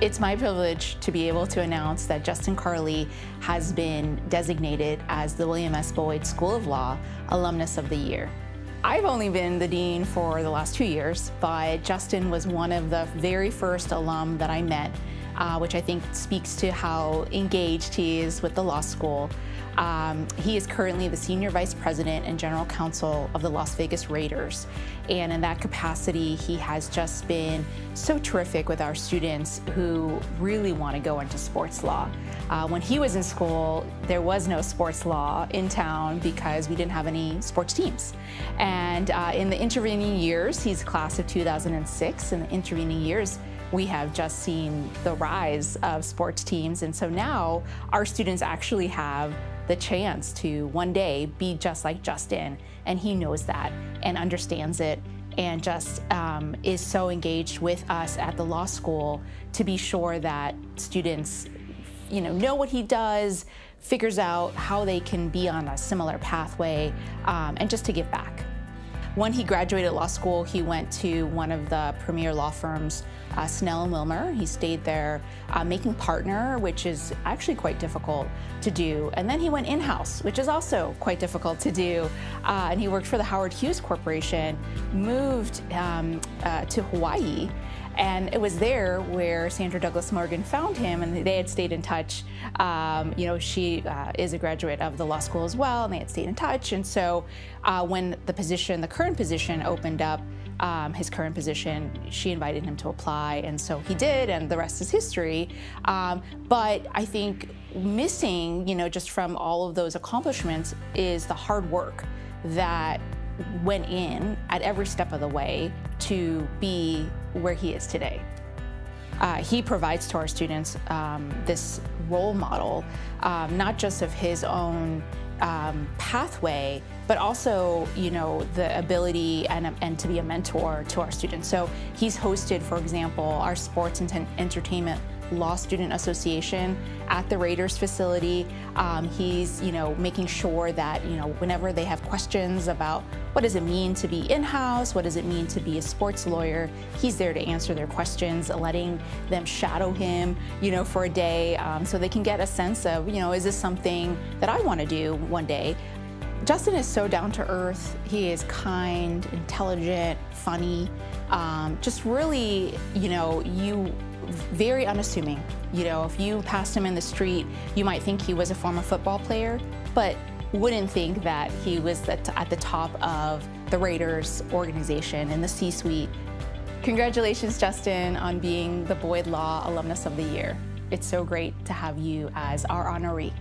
It's my privilege to be able to announce that Justin Carley has been designated as the William S. Boyd School of Law Alumnus of the Year. I've only been the dean for the last two years, but Justin was one of the very first alum that I met, uh, which I think speaks to how engaged he is with the law school. Um, he is currently the Senior Vice President and General Counsel of the Las Vegas Raiders. And in that capacity, he has just been so terrific with our students who really want to go into sports law. Uh, when he was in school, there was no sports law in town because we didn't have any sports teams. And uh, in the intervening years, he's class of 2006, in the intervening years, we have just seen the rise of sports teams. And so now our students actually have the chance to one day be just like Justin. And he knows that and understands it and just um, is so engaged with us at the law school to be sure that students you know, know what he does, figures out how they can be on a similar pathway, um, and just to give back. When he graduated law school, he went to one of the premier law firms, uh, Snell and Wilmer. He stayed there uh, making partner, which is actually quite difficult to do. And then he went in-house, which is also quite difficult to do. Uh, and he worked for the Howard Hughes Corporation, moved um, uh, to Hawaii, and it was there where Sandra Douglas Morgan found him, and they had stayed in touch. Um, you know, she uh, is a graduate of the law school as well, and they had stayed in touch. And so uh, when the position, the current position opened up, um, his current position, she invited him to apply, and so he did, and the rest is history. Um, but I think missing, you know, just from all of those accomplishments is the hard work that went in at every step of the way to be where he is today. Uh, he provides to our students um, this role model, um, not just of his own um, pathway, but also, you know, the ability and, and to be a mentor to our students. So he's hosted, for example, our sports and entertainment Law Student Association at the Raiders facility. Um, he's, you know, making sure that, you know, whenever they have questions about what does it mean to be in-house, what does it mean to be a sports lawyer, he's there to answer their questions, letting them shadow him, you know, for a day um, so they can get a sense of, you know, is this something that I want to do one day? Justin is so down to earth. He is kind, intelligent, funny. Um, just really, you know, you very unassuming. You know, if you passed him in the street, you might think he was a former football player, but wouldn't think that he was at the top of the Raiders organization in the C-suite. Congratulations, Justin, on being the Boyd Law Alumnus of the Year. It's so great to have you as our honoree.